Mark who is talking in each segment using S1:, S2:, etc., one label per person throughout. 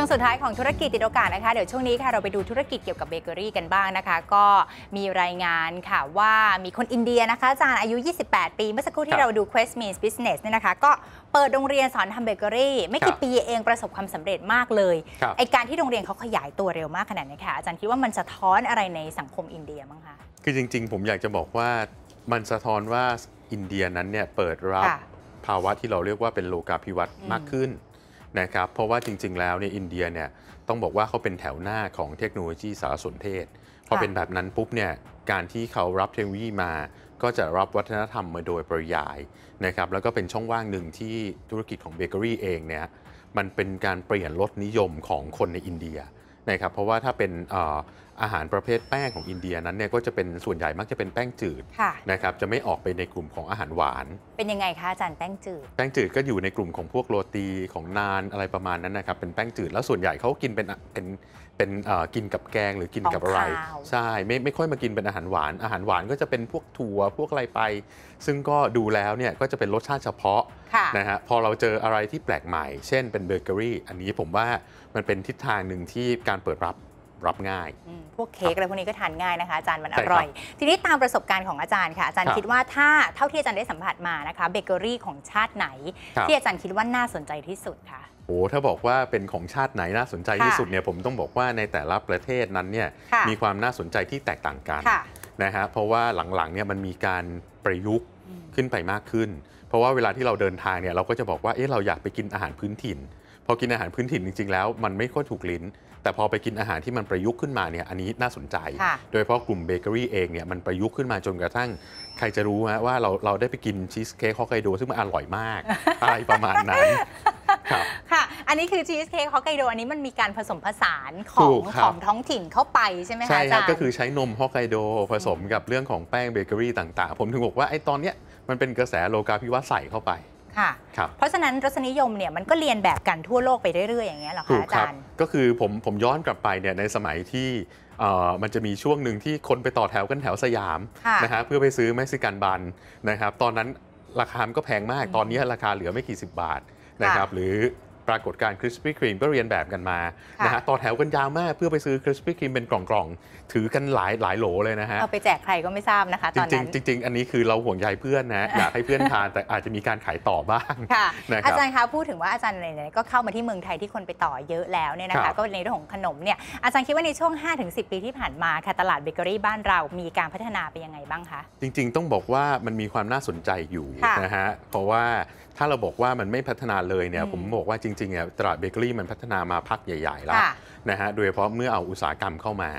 S1: ช่วงสุดท้ายของธุรกิจติดโอกาสนะคะ เดี๋ยวช่วงนี้ค่ะเราไปดูธุรกิจเกี่ยวกับเบเกอรี่กันบ้างนะคะ ก็มีรายงานค่ะว่ามีคนอินเดียนะคะอาจารย์อายุ 28 ปี เมื่อสักครู่
S2: ครั
S1: ที่
S2: บ
S1: เราดู Quest Means Business เนี่ยนะคะ ก็เปิดโรงเรียนสอนทำเบเกอรี่ ไม่กี่
S2: ครับ
S1: ปีเองประสบความสำเร็จมากเลย
S2: ครับ
S1: ไอ้การที่โรงเรียนเขาขยายตัวเร็วมากขนาดนี้ค่ะอาจารย์คิดว่ามันสะท้อนอะไรในสังคมอินเดียบ้างคะ
S2: คือจริง ๆ ผมอยากจะบอกว่ามันสะท้อนว่าอินเดียนั้นเนี่ยเปิดรับ
S1: ค่ะ
S2: ภาวะที่เราเรียกว่าเป็นโลกาภิวัตน์
S1: อืม
S2: มากขึ้นนะครับเพราะว่าจริง ๆ แล้วเนี่ยอินเดียเนี่ยต้องบอกว่าเขาเป็นแถวหน้าของเทคโนโลยีสารสนเทศพอเป็นแบบนั้นปุ๊บเนี่ยการที่เขารับเทคโนโลยีมา ก็จะรับวัฒนธรรมมาโดยปริยายนะครับแล้วก็เป็นช่องว่างหนึ่งที่ธุรกิจของเบเกอรี่เองเนี่ยมันเป็นการเปลี่ยนรสนิยมของคนในอินเดียนะครับเพราะว่าถ้าเป็นเอ่ออาหารประเภทแป้งของอินเดียนั้นเนี่ยก็จะเป็นส่วนใหญ่มักจะเป็นแป้งจืด
S1: ค่ะ
S2: นะครับจะไม่ออกไปในกลุ่มของอาหารหวาน
S1: เป็นยังไงคะอาจารย์แป้งจืด
S2: แป้งจืดก็อยู่ในกลุ่มของพวกโรตีของนานอะไรประมาณนั้นนะครับเป็นแป้งจืดแล้วส่วนใหญ่เขากินเป็นอะเป็นเป็นเอ่อกินกับแกงหรือกินกับอะไร
S1: ของคาว
S2: ใช่ไม่ไม่ค่อยมากินเป็นอาหารหวาน อาหารหวานก็จะเป็นพวกถั่วพวกอะไรไป ซึ่งก็ดูแล้วเนี่ยก็จะเป็นรสชาติเฉพาะ
S1: ค่ะ
S2: นะฮะพอเราเจออะไรที่แปลกใหม่ เช่นเป็นเบเกอรี่ อันนี้ผมว่ามันเป็นทิศทางหนึ่งที่การเปิดรับ รับง่าย
S1: อืมพวกเค้กอะไรพวกนี้ก็ทานง่ายนะคะอาจารย์มันอ
S2: ใช่ครับ
S1: ร่อย ทีนี้ตามประสบการณ์ของอาจารย์ค่ะอาจารย์
S2: ครับ
S1: คิดว่าถ้าเท่าที่อาจารย์ได้สัมผัสมานะคะเบเกอรี่ของชาติไหน
S2: ครับ
S1: ที่อาจารย์คิดว่าน่าสนใจที่สุดคะ
S2: โอ้ถ้าบอกว่าเป็นของชาติไหนน่าสนใจที่
S1: ค่ะ
S2: สุดเนี่ยผมต้องบอกว่าในแต่ละประเทศนั้นเนี่ย
S1: ค่ะ
S2: มีความน่าสนใจที่แตกต่างกัน
S1: ค่ะ
S2: นะฮะเพราะว่าหลังๆเนี่ยมันมีการประยุกต์
S1: อืม
S2: ขึ้นไปมากขึ้น เพราะว่าเวลาที่เราเดินทางเนี่ยเราก็จะบอกว่าเอ๊ะเราอยากไปกินอาหารพื้นถิ่น พอกินอาหารพื้นถิ่นจริง ๆ แล้วมันไม่ค่อยถูกลิ้น แต่พอไปกินอาหารที่มันประยุกต์ขึ้นมาเนี่ยอันนี้น่าสนใจ
S1: ค่ะ
S2: โดยเฉพาะกลุ่มเบเกอรี่เองเนี่ยมันประยุกต์ขึ้นมาจนกระทั่ง ใครจะรู้ฮะว่าเราเราได้ไปกินชีสเค้กฮอกไกโดซึ่งมันอร่อยมาก อะไรประมาณนั้นครับ
S1: ค่ะ อันนี้คือชีสเค้กฮอกไกโดอันนี้มันมีการผสมผสานข
S2: ถู
S1: อง
S2: กครับ
S1: ของท้องถิ่นเข้าไปใช่ไหมคะ
S2: ใช่
S1: อา
S2: ค
S1: จา
S2: รับ
S1: รย์
S2: ก็คือใช้นมฮอกไกโดผสมกับเรื่องของแป้งเบเกอรี่ต่าง ๆ ผมถึงบอกว่าไอ้ตอนเนี้ยมันเป็นกระแสโลกาภิวัตน์ใส่เข้าไป
S1: ค่ะ
S2: ครับ
S1: เพราะฉะนั้นรสนิยมเนี่ยมันก็เลียนแบบกันทั่วโลกไปเรื่อยๆอย่างเงี้ยเหรอ
S2: ถู
S1: คะ
S2: ก
S1: อา
S2: ครั
S1: จา
S2: บ
S1: รย์
S2: ก็คือผมผมย้อนกลับไปเนี่ยในสมัยที่เอ่อมันจะมีช่วงหนึ่งที่คนไปต่อแถวกันแถวสยาม
S1: ค่ะ
S2: นะฮะเพื่อไปซื้อ Mexican bun นะครับ ตอนนั้นราคามันก็แพงมาก
S1: อืม
S2: ตอนนี้ราคาเหลือไม่กี่สิบบาทนะครับ
S1: ค่ะ
S2: หรือ ปรากฏการณ์ Krispy Kreme ก็เลียนแบบกันมา
S1: ค่ะ
S2: นะฮะต่อแถวกันยาวมากเพื่อไปซื้อ Krispy Kreme เป็นกล่องๆ ถือกันหลายหลายโหลเลยนะฮะ
S1: เอาไปแจกใครก็ไม่ทราบนะคะ
S2: จ
S1: ตอน
S2: ริ
S1: นั้
S2: ง
S1: น
S2: ๆจริงๆอันนี้คือเราห่วงใยเพื่อนนะอยากให้เพื่อนทานแต่อาจจะมีการขายต่อบ้าง
S1: ค่ะ
S2: นะครับ
S1: อาจารย์คะพูดถึงว่าอาจารย์ไหนๆก็เข้ามาที่เมืองไทยที่คนไปต่อเยอะแล้วเนี่ยนะ
S2: ครั
S1: คะ
S2: บ
S1: ก็ในเรื่องของขนมเนี่ยอาจารย์คิดว่าในช่วง 5-10 ปีที่ผ่านมาค่ะตลาดเบเกอรี่บ้านเรามีการพัฒนาไปยังไงบ้างคะ
S2: จริง ๆ ต้องบอกว่ามันมีความน่าสนใจอยู่
S1: ค่ะ
S2: นะฮะเพราะว่า ถ้าเราบอกว่ามันไม่พัฒนาเลยเนี่ย
S1: อืม
S2: ผมบอกว่าจริงๆเนี่ยตลาดเบเกอรี่มันพัฒนามาพักใหญ่ ๆ แล้ว
S1: ค่ะ
S2: นะฮะโดยเฉพาะเมื่อเอาอุตสาหกรรมเข้ามา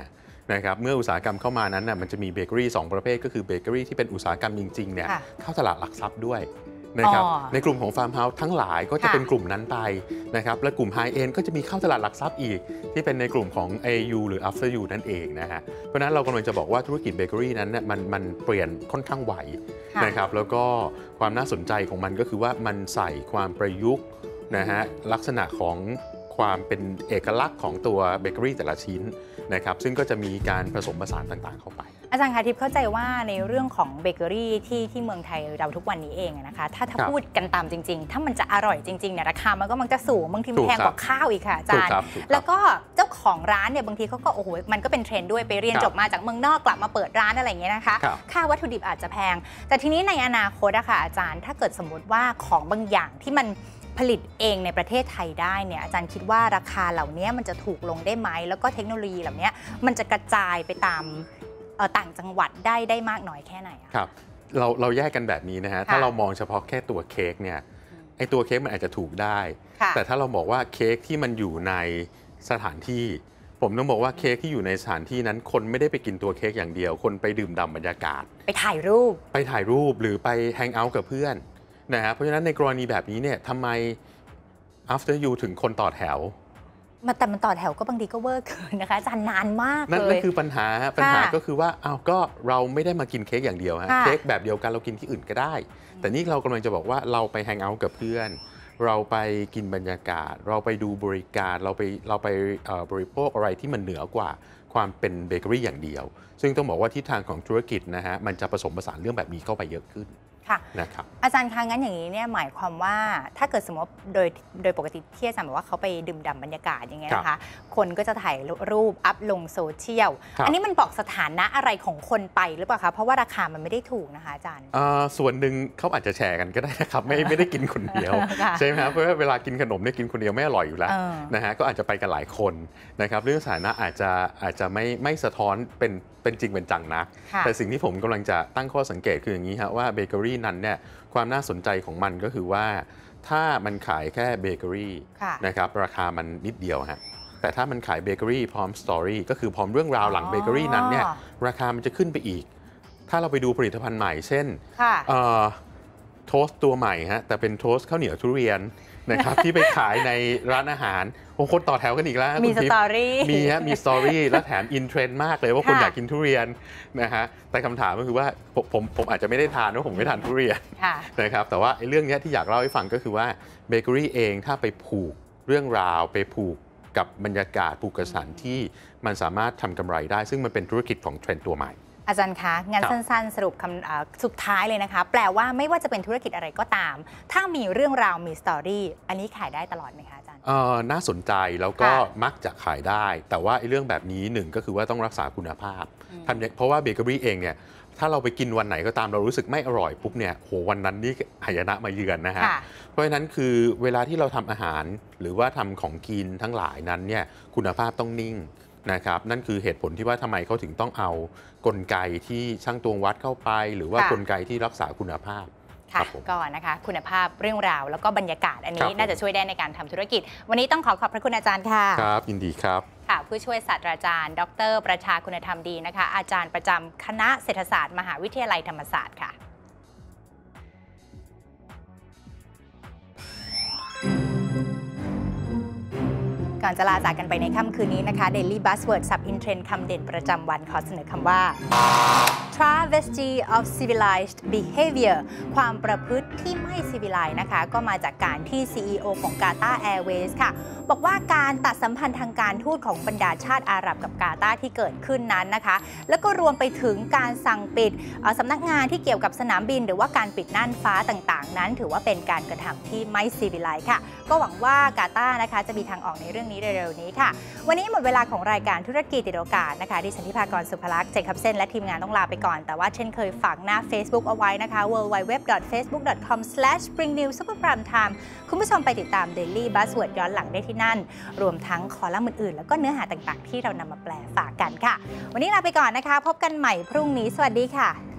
S2: นะครับเมื่ออุตสาหกรรมเข้ามานั้นน่ะมันจะมีเบเกอรี่สองประเภทก็คือเบเกอรี่ที่เป็นอุตสาหกรรมจริงๆเนี่ย
S1: ค่ะ
S2: เข้าตลาดหลักทรัพย์ด้วย นะครับ
S1: อ๋อ
S2: ในกลุ่มของฟาร์มเฮาส์ทั้งหลายก็จะ
S1: ค่ะ
S2: เป็นกลุ่มนั้นไปนะครับและกลุ่ม high-end ก็จะมีเข้าตลาดหลักทรัพย์อีก ที่เป็นในกลุ่มของ AU หรือ After You นั่นเองนะฮะเพราะฉะนั้นเรากำลังจะบอกว่าธุรกิจเบเกอรี่นั้นเนี่ยมันมันเปลี่ยนค่อนข้างไว
S1: ค่ะ
S2: นะครับแล้วก็ความน่าสนใจของมันก็คือว่ามันใส่ความประยุกต์นะฮะลักษณะของความเป็นเอกลักษณ์ของตัวเบเกอรี่แต่ละชิ้นนะครับซึ่งก็จะมีการผสมผสานต่างๆเข้าไป
S1: อาจารย์คะทิพย์เข้าใจว่าในเรื่องของเบเกอรี่ที่ที่เมืองไทยเราทุกวันนี้เองอะนะคะ ถ้าถ้า
S2: ครับ
S1: พูดกันตามจริง ๆ ถ้ามันจะอร่อยจริงๆเนี่ยราคามันก็มักจะสูงบางทีมัน
S2: ถูก
S1: แพง
S2: ครับ
S1: กว่าข้าวอีกค่ะอา
S2: ถู
S1: จากรย์
S2: ครับถูกครับ
S1: แล้วก็เจ้าของร้านเนี่ยบางทีเขาก็โอ้โหมันก็เป็นเทรนด์ด้วยไปเรียน
S2: ครับ
S1: จบมาจากเมืองนอกกลับมาเปิดร้านอะไรอย่างเงี้ยนะคะ
S2: ครับ
S1: ค่าวัตถุดิบอาจจะแพง แต่ทีนี้ในอนาคตอะค่ะอาจารย์ ถ้าเกิดสมมติว่าของบางอย่างที่มันผลิตเองในประเทศไทยได้เนี่ยอาจารย์คิดว่าราคาเหล่านี้มันจะถูกลงได้ไหม แล้วก็เทคโนโลยีเหล่านี้มันจะกระจายไปตามเอ่อ ต่างจังหวัดได้ได้มากน้อยแค่ไหนอะ
S2: ครับเราเราแยกกันแบบนี้นะฮะถ้าเรามองเฉพาะแค่ตัวเค้กเนี่ยไอตัวเค้กมันอาจจะถูกได้
S1: ค่ะ
S2: แต่ถ้าเราบอกว่าเค้กที่มันอยู่ในสถานที่ ผมต้องบอกว่าเค้กที่อยู่ในสถานที่นั้น คนไม่ได้ไปกินตัวเค้กอย่างเดียว คนไปดื่มด่ำบรรยากาศ
S1: ไปถ่ายรูป
S2: ไปถ่ายรูปหรือไปแฮงเอาท์กับเพื่อนนะฮะเพราะฉะนั้นในกรณีแบบนี้เนี่ยทำไม after you ถึงคนต่อแถว
S1: มาแต่มันต่อแถวก็บางทีก็เวอร์เกินนะคะอาจารย์นานมาก
S2: นั่น
S1: เล
S2: นั่
S1: ย
S2: นคือปัญหาฮะปัญหาก็คือว่าอ้าวก็เราไม่ได้มากินเค้กอย่างเดียวฮะ
S1: ค่ะ
S2: เค้กแบบเดียวกันเรากินที่อื่นก็ได้ แต่นี่เรากำลังจะบอกว่าเราไปแฮงเอาท์กับเพื่อน เราไปกินบรรยากาศ เราไปดูบริการเราไปเราไปเอ่อบริโภคอะไรที่มันเหนือกว่าความเป็นเบเกอรี่อย่างเดียว ซึ่งต้องบอกว่าทิศทางของธุรกิจนะฮะมันจะผสมผสานเรื่องแบบนี้เข้าไปเยอะขึ้น
S1: ค่ะ
S2: นะครับ
S1: อาจารย์คะงั้นอย่างนี้เนี่ยหมายความว่าถ้าเกิดสมมติโดยโดยปกติที่อาจารย์บอกว่าเขาไปดื่มด่ำบรรยากาศอย่างเงี้ยนะคะ คนก็จะถ่ายรูป up ลงโซเชียล
S2: ครับ
S1: อันนี้มันบอกสถานะอะไรของคนไปหรือเปล่าคะเพราะว่าราคามันไม่ได้ถูกนะคะอาจารย์
S2: เอ่อส่วนหนึ่งเขาอาจจะแชร์กันก็ได้นะครับไม่ไม่ได้กินคนเดียว
S1: ค่ะ
S2: ใช่ไหมครับเพราะว่าเวลากินขนมเนี่ยกินคนเดียวไม่อร่อยอยู่แล้ว
S1: เออ
S2: นะฮะก็อาจจะไปกันหลายคนนะครับเรื่องสถานะอาจจะอาจจะไม่ไม่สะท้อนเป็นเป็นจริงเป็นจังนัก
S1: ค่ะ
S2: แต่สิ่งที่ผมกำลังจะตั้งข้อสังเกตคืออย่างนี้ฮะว่าเบเกอรี่นั้นเนี่ยความน่าสนใจของมันก็คือว่า ถ้ามันขายแค่เบเกอรี่
S1: ค่ะ
S2: นะครับราคามันนิดเดียวฮะแต่ถ้ามันขายเบเกอรี่พร้อม story ก็คือพร้อมเรื่องราวหลังเบเกอรี่นั้นเนี่ยราคามันจะขึ้นไปอีก ถ้าเราไปดูผลิตภัณฑ์ใหม่เช่น
S1: ค่ะ
S2: เอ่อ toast ตัวใหม่ฮะแต่เป็น toast ข้าวเหนียวทุเรียน นะครับที่ไปขายในร้านอาหารโอ้คนต่อแถวกันอีกแล้ว
S1: มี
S2: คุณ
S1: ส
S2: ทิพย์
S1: ตอรี่
S2: มีฮะมี storyและแถม in trend มากเลยว่าคน
S1: ค่ะ
S2: อยากกินทุเรียนนะฮะแต่คำถามก็คือว่าผมผมผมอาจจะไม่ได้ทานเพราะผมไม่ทานทุเรียน
S1: ค่ะ
S2: นะครับแต่ว่าไอ้เรื่องเนี้ยที่อยากเล่าให้ฟังก็คือว่าเบเกอรี่เองถ้าไปผูกเรื่องราวไปผูกกับบรรยากาศผูกกับสถานที่มันสามารถทำกำไรได้ ซึ่งมันเป็นธุรกิจของเทรนด์ตัวใหม่
S1: อาจารย์คะงั้น
S2: ครับ
S1: สั้นๆ สรุปคำอ่าสุดท้ายเลยนะคะ แปลว่าไม่ว่าจะเป็นธุรกิจอะไรก็ตาม ถ้ามีเรื่องราวมีสตอรี่อันนี้ขายได้ตลอดไหมคะอาจารย์
S2: เอ่อน่าสนใจแล้วก็
S1: ค่ะ
S2: มักจะขายได้ แต่ว่าไอ้เรื่องแบบนี้หนึ่งก็คือว่าต้องรักษาคุณภาพ
S1: อืม
S2: ทำเนี่ยเพราะว่าเบเกอรี่เองเนี่ยถ้าเราไปกินวันไหนก็ตามเรารู้สึกไม่อร่อยปุ๊บเนี่ยโหวันนั้นนี่หายนะมาเยือนนะฮะ
S1: ค่ะ
S2: เพราะฉะนั้นคือเวลาที่เราทำอาหารหรือว่าทำของกินทั้งหลายนั้นเนี่ยคุณภาพต้องนิ่ง นะครับนั่นคือเหตุผลที่ว่าทำไมเขาถึงต้องเอากลไกที่ช่างตวงวัดเข้าไป หรือว่า
S1: ค่ะ
S2: กลไกที่รักษาคุณภาพ
S1: ค่ะ
S2: ครับผม
S1: ก็นะคะคุณภาพเรื่องราวแล้วก็บรรยากาศอัน
S2: ครั
S1: นี้
S2: บผม
S1: น่าจะช่วยได้ในการทำธุรกิจ วันนี้ต้องขอขอบพระคุณอาจารย์ค่ะ
S2: ครับยินดีครับ
S1: ค่ะผู้ช่วยศาสตราจารย์ ดร ประชาคุณธรรมดีนะคะ อาจารย์ประจำคณะเศรษฐศาสตร์ มหาวิทยาลัยธรรมศาสตร์ค่ะ ก่อนจะลาจากกันไปในค่ำคืนนี้นะคะ Daily Buzzword Sub in Trend คำเด่นประจำวันขอเสนอคำว่า travesty of civilized behavior ความประพฤติ ที่ไม่ civilized นะคะ ก็มาจากการที่ CEO ของ Qatar Airways ค่ะ บอกว่าการตัดสัมพันธ์ทางการทูตของบรรดาชาติอาหรับกับกาตาร์ที่เกิดขึ้นนั้นนะคะ แล้วก็รวมไปถึงการสั่งปิดสำนักงานที่เกี่ยวกับสนามบิน หรือว่าการปิดน่านฟ้าต่างๆ นั้น ถือว่าเป็นการกระทำที่ไม่ civilized ค่ะ ก็หวังว่ากาตาร์นะคะจะมีทางออกในเรื่องนี้เร็วๆนี้ค่ะ วันนี้หมดเวลาของรายการธุรกิจติดโอกาสนะคะดิฉันทิพากรสุภลักษณ์เจคับเซนและทีมงานต้องลาไปก่อนแต่ว่าเช่นเคยฝากหน้า Facebook เอาไว้นะคะ www.facebook.com/ Spring News superprime time คุณผู้ชมไปติดตาม Daily Buzzword ย้อนหลังได้ที่นั่น รวมทั้งคอลัมน์อื่นๆ แล้วก็เนื้อหาต่างๆ ที่เรานำมาแปลฝากกันค่ะ วันนี้ลาไปก่อนนะคะ พบกันใหม่พรุ่งนี้ สวัสดีค่ะ